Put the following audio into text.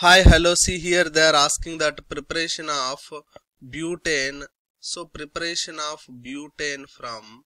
Hi, hello, see here they are asking that preparation of butane. So preparation of butane from